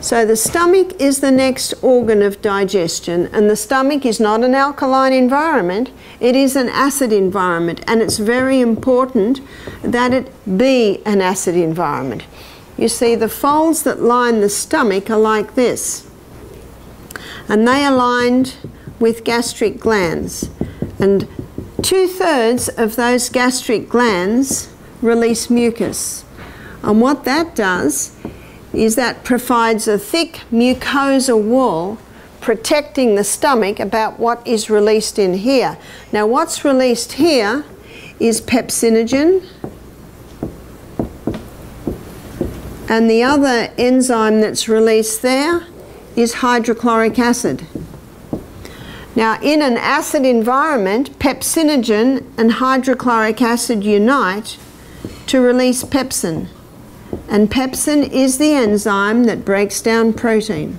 So the stomach is the next organ of digestion and the stomach is not an alkaline environment, it is an acid environment and it's very important that it be an acid environment. You see the folds that line the stomach are like this and they are lined with gastric glands. And two-thirds of those gastric glands release mucus. And what that does is that provides a thick mucosa wall protecting the stomach about what is released in here. Now what's released here is pepsinogen and the other enzyme that's released there is hydrochloric acid. Now in an acid environment, pepsinogen and hydrochloric acid unite to release pepsin. And pepsin is the enzyme that breaks down protein.